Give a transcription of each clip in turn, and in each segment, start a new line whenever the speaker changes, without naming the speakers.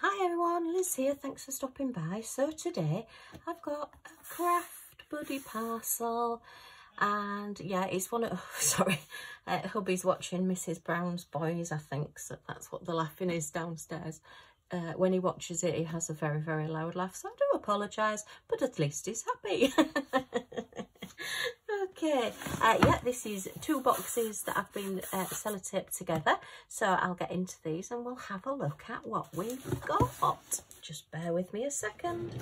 Hi everyone, Liz here, thanks for stopping by. So today I've got a craft buddy parcel and yeah, it's one of, oh, sorry, uh, hubby's watching Mrs Brown's Boys, I think, so that's what the laughing is downstairs. Uh, when he watches it, he has a very, very loud laugh, so I do apologise, but at least he's happy. Okay, uh, yeah, this is two boxes that I've been uh, sellotaped together. So I'll get into these and we'll have a look at what we've got. Just bear with me a second.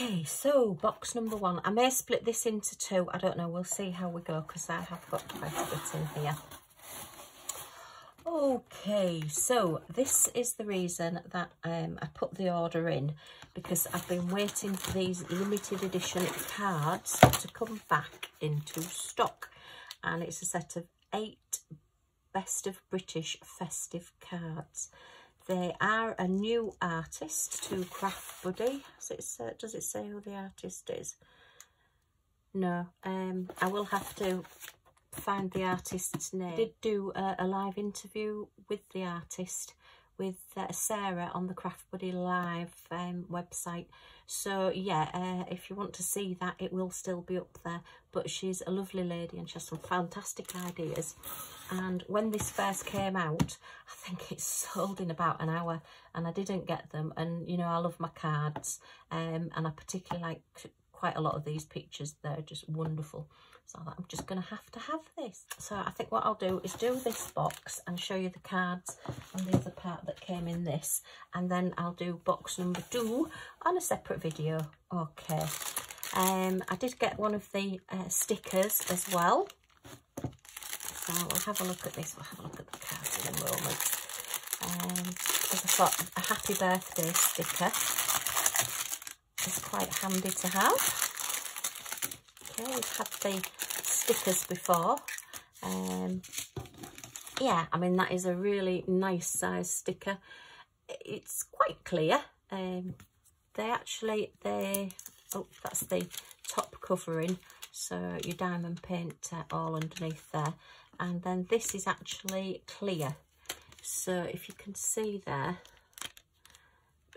Okay, so box number one. I may split this into two. I don't know. We'll see how we go because I have got quite a bit in here. Okay, so this is the reason that um, I put the order in because I've been waiting for these limited edition cards to come back into stock. And it's a set of eight Best of British festive cards. They are a new artist to Craft Buddy. Does it say, does it say who the artist is? No, um, I will have to find the artist's name. I did do a, a live interview with the artist with uh, Sarah on the Craft Buddy Live um, website. So yeah, uh, if you want to see that, it will still be up there. But she's a lovely lady and she has some fantastic ideas. And when this first came out, I think it sold in about an hour and I didn't get them. And, you know, I love my cards um, and I particularly like quite a lot of these pictures. They're just wonderful. So I'm just going to have to have this. So I think what I'll do is do this box and show you the cards and the other part that came in this. And then I'll do box number two on a separate video. Okay. Um, I did get one of the uh, stickers as well. So we'll have a look at this. We'll have a look at the cards in a moment. Um, I've got a happy birthday sticker. It's quite handy to have. Okay, we've had the stickers before. Um, yeah, I mean, that is a really nice size sticker. It's quite clear. Um, they actually, they, oh, that's the top covering. So your diamond paint uh, all underneath there. And then this is actually clear. So if you can see there,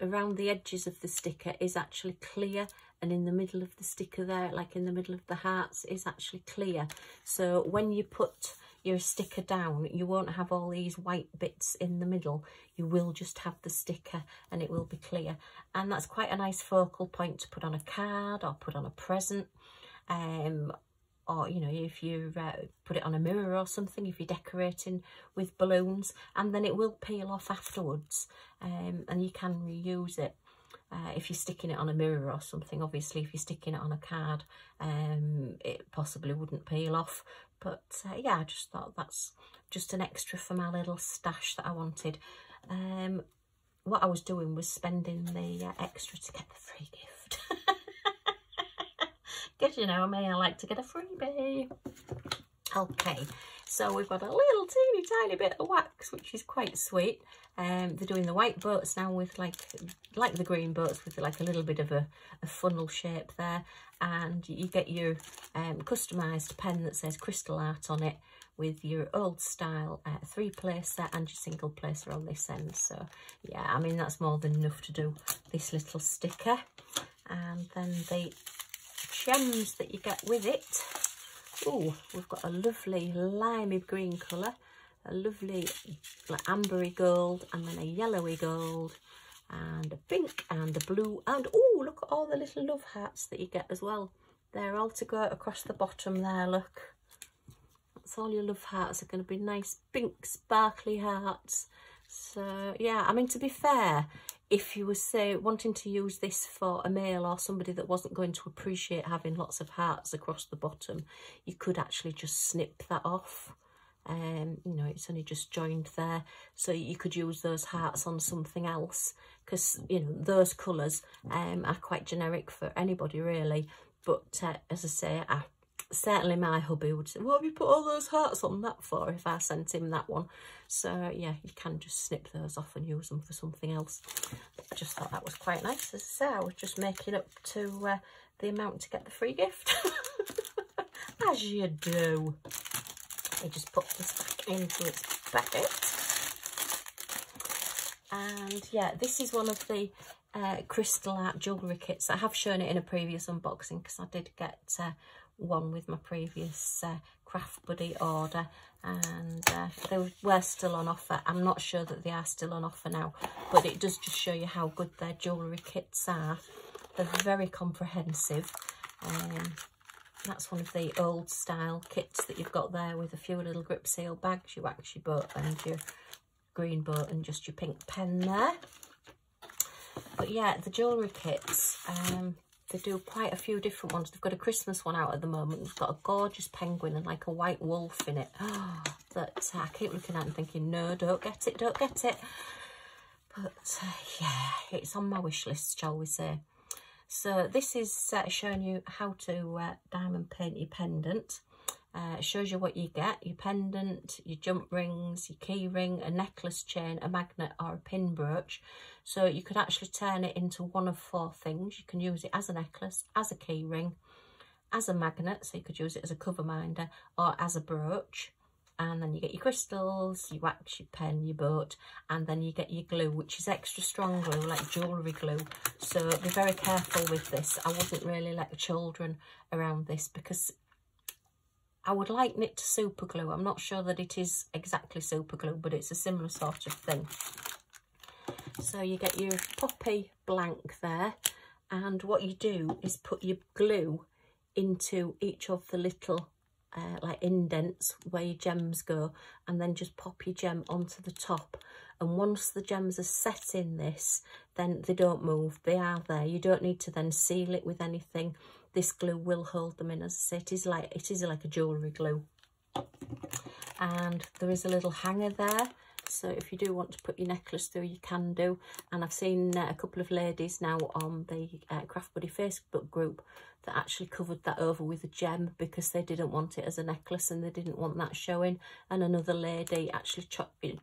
around the edges of the sticker is actually clear and in the middle of the sticker there, like in the middle of the hearts, is actually clear. So when you put your sticker down, you won't have all these white bits in the middle. You will just have the sticker and it will be clear. And that's quite a nice focal point to put on a card or put on a present. Um, or, you know, if you uh, put it on a mirror or something, if you're decorating with balloons, and then it will peel off afterwards um, and you can reuse it. Uh, if you're sticking it on a mirror or something, obviously if you're sticking it on a card, um, it possibly wouldn't peel off. But uh, yeah, I just thought that's just an extra for my little stash that I wanted. Um, what I was doing was spending the uh, extra to get the free gift. Because you know me, I like to get a freebie. Okay, so we've got a little teeny tiny bit of wax, which is quite sweet. Um, they're doing the white boats now with like like the green boats with like a little bit of a, a funnel shape there. And you get your um, customised pen that says crystal art on it with your old style uh, three placer and your single placer on this end. So yeah, I mean, that's more than enough to do this little sticker. And then the gems that you get with it. Oh, we've got a lovely limey green colour, a lovely like ambery gold, and then a yellowy gold, and a pink and a blue. And oh, look at all the little love hearts that you get as well. They're all to go across the bottom there, look. That's all your love hearts are going to be nice pink sparkly hearts. So yeah, I mean to be fair, if you were say wanting to use this for a male or somebody that wasn't going to appreciate having lots of hearts across the bottom, you could actually just snip that off. Um, you know, it's only just joined there. So you could use those hearts on something else because, you know, those colours um, are quite generic for anybody really. But uh, as I say, I certainly my hubby would say, what have you put all those hearts on that for if I sent him that one? So yeah, you can just snip those off and use them for something else. I just thought that was quite nice. As I say, I was just making up to uh, the amount to get the free gift. As you do. I just put this back into its packet. And yeah, this is one of the uh, crystal art jewellery kits. I have shown it in a previous unboxing because I did get uh, one with my previous uh, Craft Buddy order and uh, they were still on offer. I'm not sure that they are still on offer now, but it does just show you how good their jewellery kits are. They're very comprehensive. Um, that's one of the old style kits that you've got there with a few little grip seal bags, your your boat and your green boat and just your pink pen there. But yeah, the jewellery kits, um, they do quite a few different ones. They've got a Christmas one out at the moment. They've got a gorgeous penguin and like a white wolf in it. that uh, I keep looking at and thinking, no, don't get it, don't get it. But uh, yeah, it's on my wish list, shall we say. So this is uh, showing you how to uh, diamond paint your pendant. Uh, it shows you what you get, your pendant, your jump rings, your key ring, a necklace chain, a magnet or a pin brooch. So you could actually turn it into one of four things. You can use it as a necklace, as a key ring, as a magnet, so you could use it as a cover minder, or as a brooch. And then you get your crystals, your wax, your pen, your boat, and then you get your glue, which is extra strong glue, like jewellery glue. So be very careful with this. I wouldn't really let children around this because I would liken it to super glue. I'm not sure that it is exactly super glue, but it's a similar sort of thing. So you get your poppy blank there. And what you do is put your glue into each of the little uh, like indents where your gems go and then just pop your gem onto the top and once the gems are set in this then they don't move. They are there. You don't need to then seal it with anything. This glue will hold them in as I say it is like it is like a jewellery glue. And there is a little hanger there so if you do want to put your necklace through you can do and I've seen uh, a couple of ladies now on the uh, Craft Buddy Facebook group that actually covered that over with a gem because they didn't want it as a necklace and they didn't want that showing and another lady actually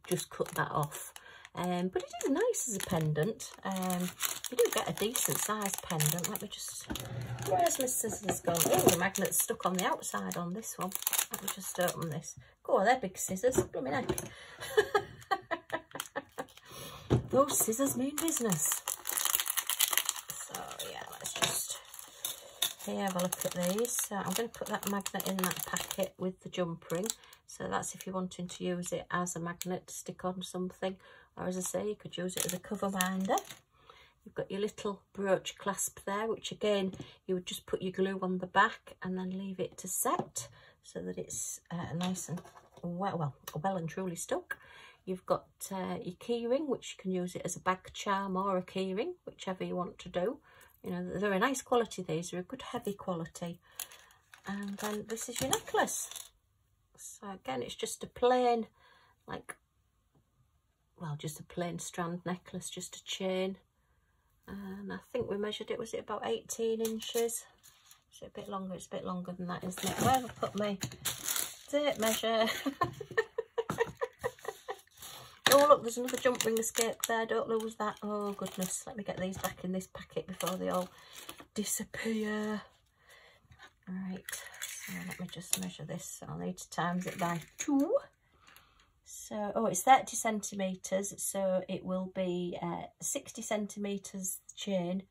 just cut that off um, but it is nice as a pendant. Um, you do get a decent sized pendant. Let me just... Where's my scissors gone? Oh, the magnet's stuck on the outside on this one. Let me just open this. On, they're big scissors. Blooming heck. Those scissors mean business. So, yeah, let's just here have a look at these. So I'm going to put that magnet in that packet with the jump ring. So that's if you're wanting to use it as a magnet to stick on something. Or as I say, you could use it as a cover minder. You've got your little brooch clasp there, which again, you would just put your glue on the back and then leave it to set so that it's uh, nice and well, well, well and truly stuck. You've got uh, your keyring, which you can use it as a bag charm or a keyring, whichever you want to do. You know, they're a nice quality, these. They're a good heavy quality. And then this is your necklace. So again, it's just a plain, like, well, just a plain strand necklace, just a chain. And I think we measured it, was it about 18 inches? Is it a bit longer? It's a bit longer than that, isn't it? Where have I put my tape measure? oh, look, there's another jump ring escape there. Don't lose that. Oh, goodness. Let me get these back in this packet before they all disappear. Right, Uh, let me just measure this. I'll need to times it by two. So, oh, it's 30 centimetres, so it will be uh, 60 centimetres chain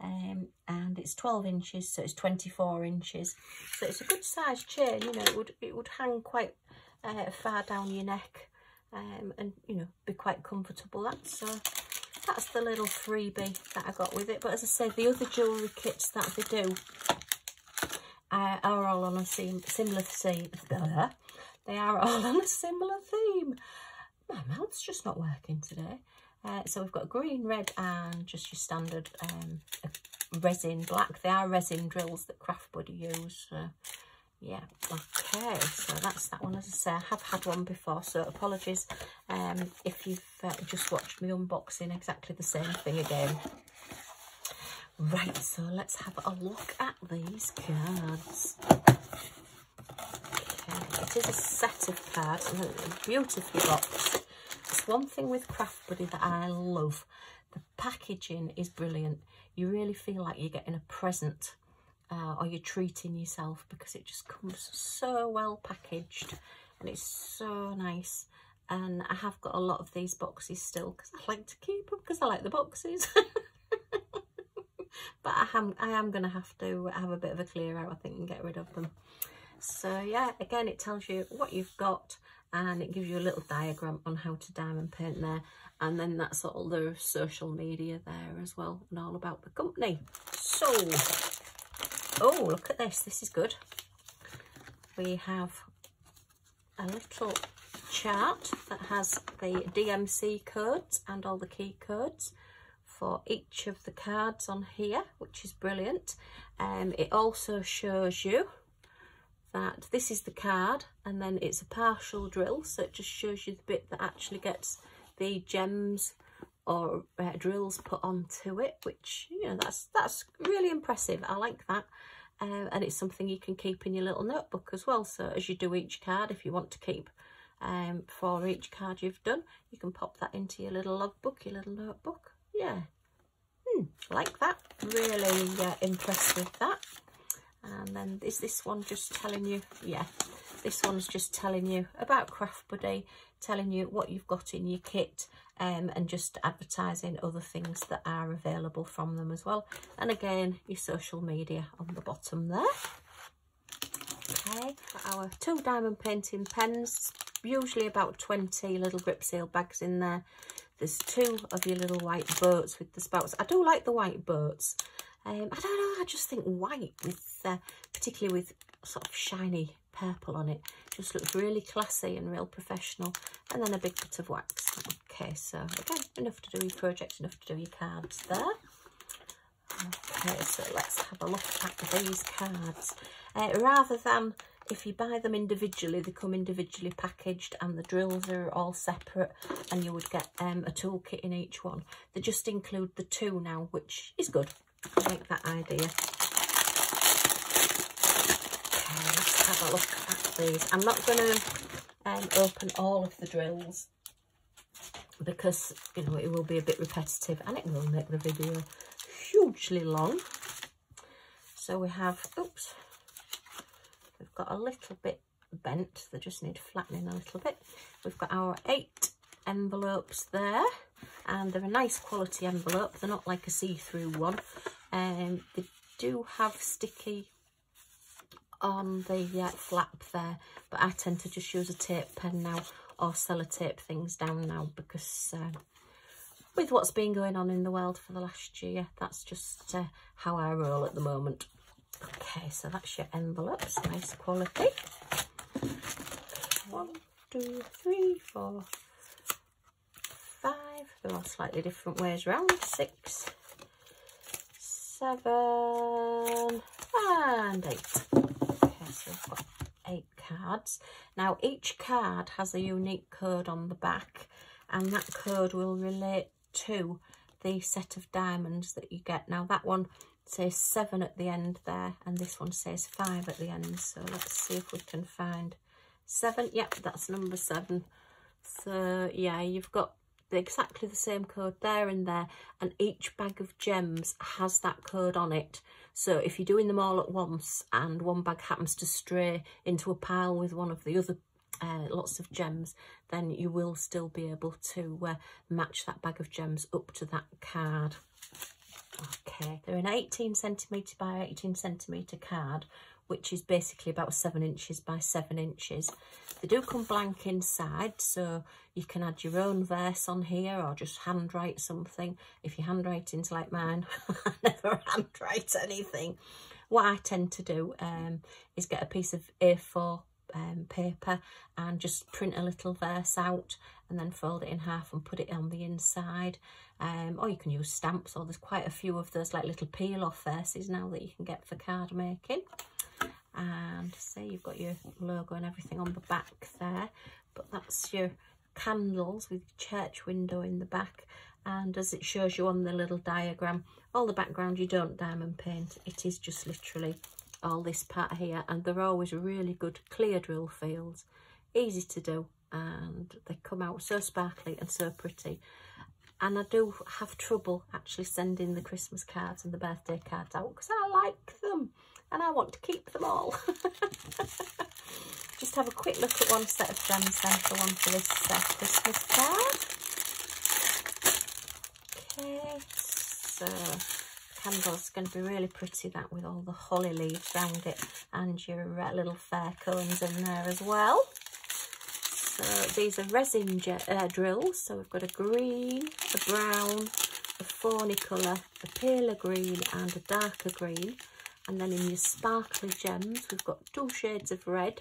um, and it's 12 inches, so it's 24 inches. So it's a good size chain, you know, it would, it would hang quite uh, far down your neck um, and, you know, be quite comfortable. That's, uh, that's the little freebie that I got with it. But as I said the other jewellery kits that they do uh, are all on a similar theme. They are all on a similar theme. My mouth's just not working today. Uh, so we've got green, red and just your standard um, resin black. They are resin drills that Craft Buddy use. Yeah, okay, so that's that one. As I say, I have had one before, so apologies um, if you've uh, just watched me unboxing exactly the same thing again. Right, so let's have a look at these cards. Okay, it is a set of cards, beautifully boxed. It's one thing with Craft Buddy that I love. The packaging is brilliant. You really feel like you're getting a present uh, or you're treating yourself because it just comes so well packaged and it's so nice. And I have got a lot of these boxes still because I like to keep them because I like the boxes. but I am, I am going to have to have a bit of a clear out, I think, and get rid of them. So yeah, again, it tells you what you've got and it gives you a little diagram on how to diamond paint there. And then that's all the social media there as well and all about the company. So, oh, look at this. This is good. We have a little chart that has the DMC codes and all the key codes for each of the cards on here, which is brilliant. Um, it also shows you that this is the card and then it's a partial drill so it just shows you the bit that actually gets the gems or uh, drills put onto it which you know that's that's really impressive. I like that. Uh, and it's something you can keep in your little notebook as well. So as you do each card if you want to keep um, for each card you've done you can pop that into your little logbook your little notebook. Yeah. Hmm, like that. Really uh, impressed with that. And then is this one just telling you yeah this one's just telling you about craft buddy telling you what you've got in your kit um, and just advertising other things that are available from them as well. And again your social media on the bottom there. Okay our two diamond painting pens. Usually about 20 little grip seal bags in there. There's two of your little white boats with the spouts. I do like the white boats. Um, I don't know, I just think white with, uh, particularly with sort of shiny purple on it, just looks really classy and real professional. And then a big bit of wax. Okay, so again, enough to do your project, enough to do your cards there. Okay, so let's have a look at these cards. Uh, rather than if you buy them individually, they come individually packaged and the drills are all separate and you would get um, a toolkit in each one. They just include the two now, which is good. I like that idea. Okay, let's have a look at these. I'm not going to um, open all of the drills because, you know, it will be a bit repetitive and it will make the video hugely long. So we have, oops, we've got a little bit bent. They just need flattening a little bit. We've got our eight envelopes there and they're a nice quality envelope. They're not like a see-through one. Um, they do have sticky on the uh, flap there, but I tend to just use a tape pen now or sellotape things down now because uh, with what's been going on in the world for the last year, that's just uh, how I roll at the moment. Okay, so that's your envelopes, nice quality. One, two, three, four, five. They're all slightly different ways round. Six, seven, and eight. So we've got eight cards. Now, each card has a unique code on the back, and that code will relate to the set of diamonds that you get. Now, that one says seven at the end there, and this one says five at the end. So let's see if we can find seven. Yep, that's number seven. So, yeah, you've got exactly the same code there and there and each bag of gems has that code on it. So if you're doing them all at once and one bag happens to stray into a pile with one of the other uh, lots of gems then you will still be able to uh, match that bag of gems up to that card. Okay they're an 18 centimeter by 18 centimeter card which is basically about seven inches by seven inches. They do come blank inside, so you can add your own verse on here or just handwrite something. If your handwriting's like mine, I never handwrite anything. What I tend to do um, is get a piece of A4 um, paper and just print a little verse out and then fold it in half and put it on the inside. Um, or you can use stamps or there's quite a few of those like little peel off verses now that you can get for card making and see you've got your logo and everything on the back there. But that's your candles with church window in the back. And as it shows you on the little diagram all the background you don't diamond paint. It is just literally all this part here. And they're always really good clear drill fields. Easy to do. And they come out so sparkly and so pretty. And I do have trouble actually sending the Christmas cards and the birthday cards out because I like and I want to keep them all. Just have a quick look at one set of gems then for one for this uh, Christmas card. Okay, so candle's going to be really pretty that with all the holly leaves around it and your uh, little fair cones in there as well. So these are resin uh, drills. So we've got a green, a brown, a fawny colour, a paler green and a darker green. And then in your sparkly gems, we've got two shades of red,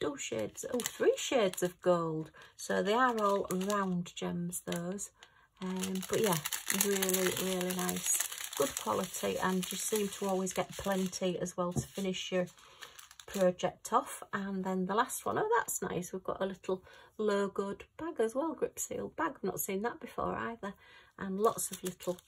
two shades, oh, three shades of gold. So they are all round gems, those. Um, but yeah, really, really nice. Good quality and you seem to always get plenty as well to finish your project off. And then the last one, oh, that's nice. We've got a little logoed bag as well, grip seal bag. I've not seen that before either. And lots of little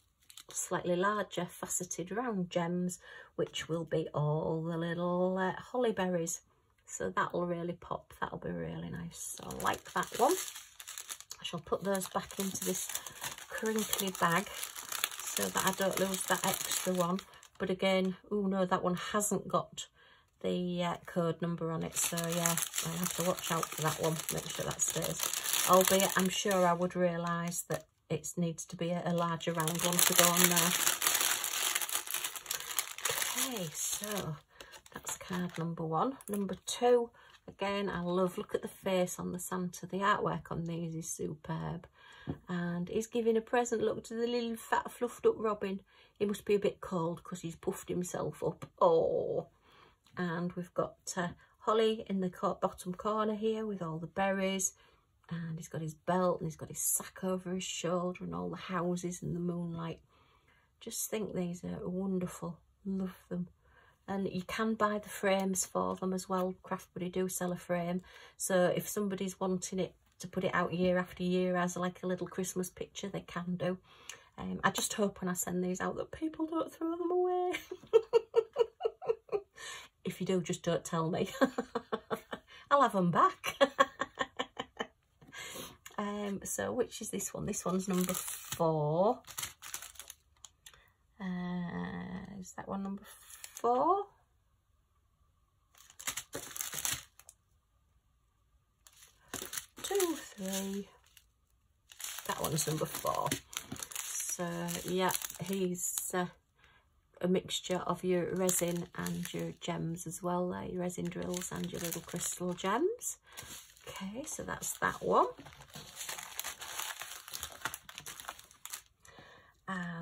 slightly larger faceted round gems which will be all the little uh, holly berries so that'll really pop. That'll be really nice. So I like that one. I shall put those back into this crinkly bag so that I don't lose that extra one. But again oh no that one hasn't got the uh, code number on it. So yeah I have to watch out for that one make sure that stays. Albeit I'm sure I would realise that it needs to be a, a larger round one to go on there. Okay, so that's card number one. Number two, again, I love, look at the face on the Santa. The artwork on these is superb. And he's giving a present look to the little fat fluffed up Robin. He must be a bit cold because he's puffed himself up. Oh, and we've got uh, Holly in the bottom corner here with all the berries and he's got his belt and he's got his sack over his shoulder and all the houses and the moonlight. Just think these are wonderful. Love them. And you can buy the frames for them as well. Craft Buddy do sell a frame. So if somebody's wanting it to put it out year after year as like a little Christmas picture, they can do. Um, I just hope when I send these out that people don't throw them away. if you do, just don't tell me. I'll have them back. Um, so which is this one? This one's number four. Uh, is that one number four? Two, three. That one's number four. So yeah, he's uh, a mixture of your resin and your gems as well your resin drills and your little crystal gems. Okay, so that's that one.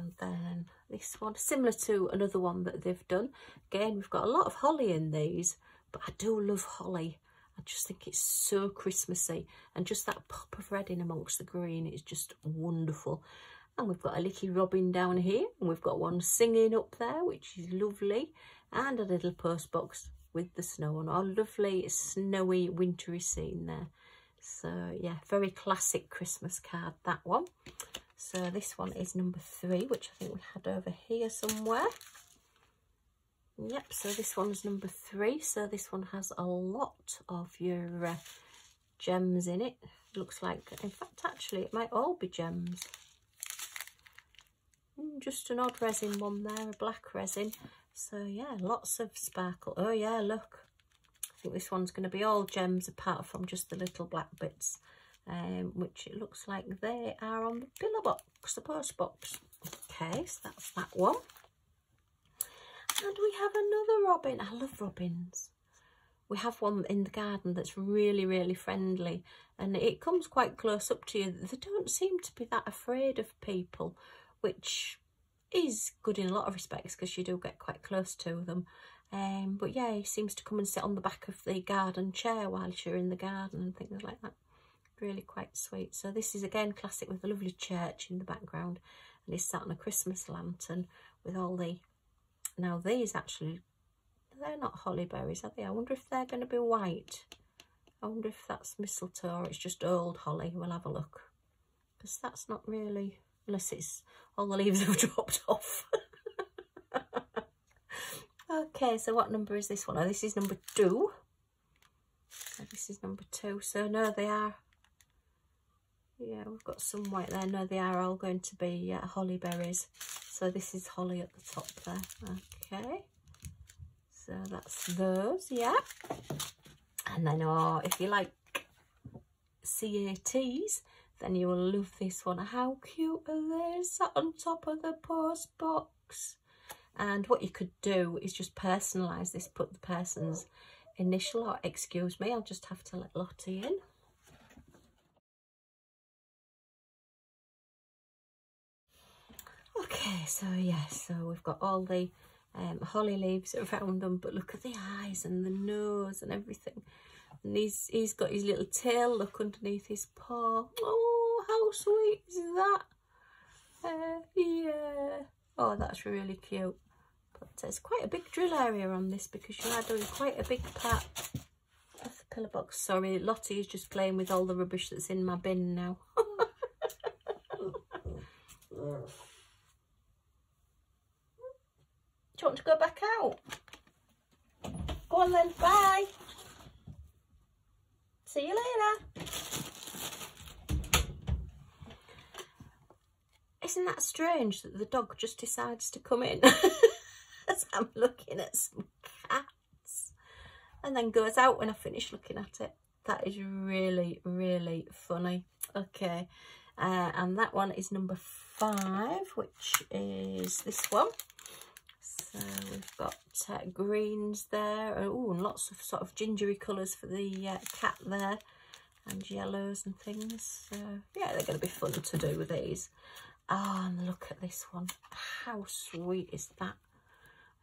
And then this one similar to another one that they've done. Again we've got a lot of holly in these but I do love holly. I just think it's so Christmassy and just that pop of red in amongst the green is just wonderful. And we've got a little robin down here and we've got one singing up there which is lovely and a little post box with the snow on. A lovely snowy wintry scene there. So yeah very classic Christmas card that one so this one is number three, which I think we had over here somewhere. Yep, so this one's number three. So this one has a lot of your uh, gems in it. looks like, in fact, actually, it might all be gems. Mm, just an odd resin one there, a black resin. So yeah, lots of sparkle. Oh yeah, look. I think this one's going to be all gems apart from just the little black bits, um, which it looks like they are on the pillar box, the post box. Okay, so that's that one. And we have another robin. I love robins. We have one in the garden that's really, really friendly and it comes quite close up to you. They don't seem to be that afraid of people, which is good in a lot of respects because you do get quite close to them. Um, but yeah, he seems to come and sit on the back of the garden chair while you're in the garden and things like that. Really quite sweet. So this is again classic with a lovely church in the background and he's sat on a Christmas lantern with all the... Now these actually, they're not holly berries, are they? I wonder if they're going to be white. I wonder if that's mistletoe or it's just old holly. We'll have a look. Because that's not really unless it's all the leaves have dropped off. okay, so what number is this one? Oh, this is number two. So this is number two. So no, they are. Yeah, we've got some white there. No, they are all going to be uh, holly berries. So this is holly at the top there. Okay. So that's those, yeah. And then, oh, if you like CATs, then you will love this one. How cute are they sat on top of the post box? And what you could do is just personalise this, put the person's initial, or excuse me, I'll just have to let Lottie in. Okay, so yes, so we've got all the um, holly leaves around them, but look at the eyes and the nose and everything. And he's, he's got his little tail look underneath his paw. Oh, how sweet is that? Uh, yeah. Oh, that's really cute. But it's quite a big drill area on this because you are doing quite a big part of the pillar box. Sorry, Lottie is just playing with all the rubbish that's in my bin now. You want to go back out? Go on then, bye. See you later. Isn't that strange that the dog just decides to come in as I'm looking at some cats and then goes out when I finish looking at it? That is really, really funny. Okay, uh, and that one is number five, which is this one. So we've got uh, greens there. Oh, and lots of sort of gingery colours for the uh, cat there. And yellows and things. So, yeah, they're going to be fun to do with these. Oh, and look at this one. How sweet is that?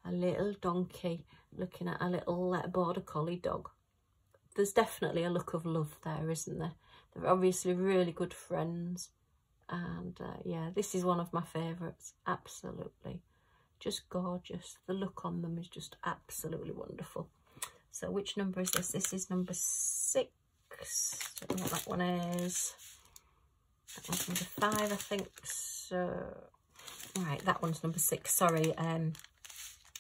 A little donkey looking at a little uh, border collie dog. There's definitely a look of love there, isn't there? They're obviously really good friends. And uh, yeah, this is one of my favourites. Absolutely just gorgeous. The look on them is just absolutely wonderful. So which number is this? This is number six. Don't know what that one is. That one's number five, I think. So, right, that one's number six. Sorry, um,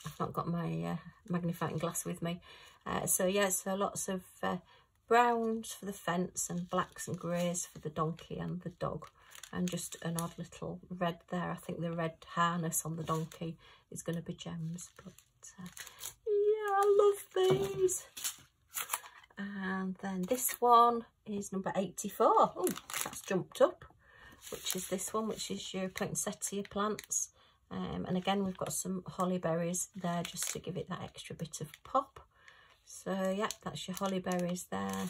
I've not got my uh, magnifying glass with me. Uh, so yeah, so lots of uh, browns for the fence and blacks and greys for the donkey and the dog and just an odd little red there. I think the red harness on the donkey is going to be gems. But uh, yeah, I love these. And then this one is number 84. Oh, that's jumped up, which is this one, which is your poinsettia plants. Um, and again, we've got some holly berries there just to give it that extra bit of pop. So, yeah, that's your holly berries there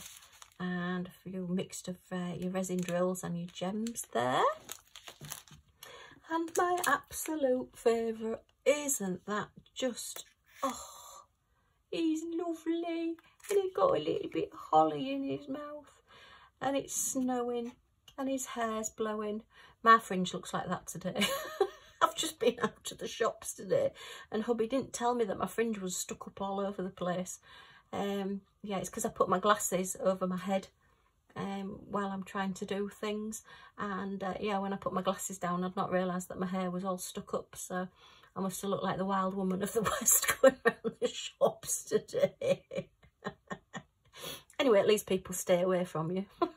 and a few mixed of uh, your resin drills and your gems there. And my absolute favourite, isn't that just, oh, he's lovely. And he's got a little bit holly in his mouth and it's snowing and his hair's blowing. My fringe looks like that today. I've just been out to the shops today and hubby didn't tell me that my fringe was stuck up all over the place. Um, yeah, it's because I put my glasses over my head um, while I'm trying to do things. And uh, yeah, when I put my glasses down, I'd not realised that my hair was all stuck up. So I must have looked like the wild woman of the West going around the shops today. anyway, at least people stay away from you.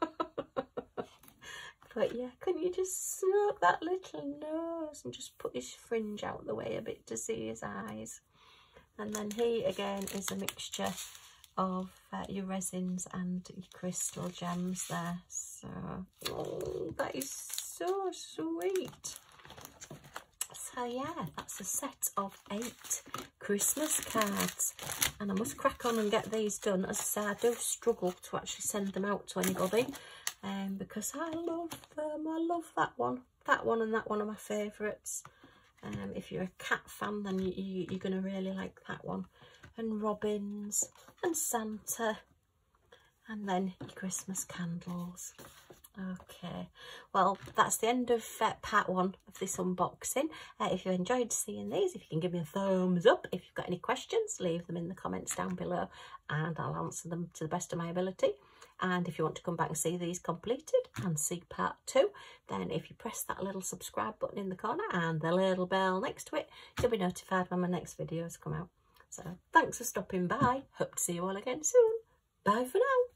But yeah, couldn't you just stroke that little nose and just put his fringe out of the way a bit to see his eyes? And then he, again, is a mixture of uh, your resins and your crystal gems there. So, oh, that is so sweet. So yeah, that's a set of eight Christmas cards. And I must crack on and get these done. As I say, I do struggle to actually send them out to anybody. Um, because I love them. I love that one. That one and that one are my favourites. Um, if you're a cat fan, then you, you, you're going to really like that one. And robins and Santa. And then your Christmas candles. Okay, well, that's the end of uh, part one of this unboxing. Uh, if you enjoyed seeing these, if you can give me a thumbs up. If you've got any questions, leave them in the comments down below and I'll answer them to the best of my ability. And if you want to come back and see these completed and see part two, then if you press that little subscribe button in the corner and the little bell next to it, you'll be notified when my next videos come out. So thanks for stopping by. Hope to see you all again soon. Bye for now.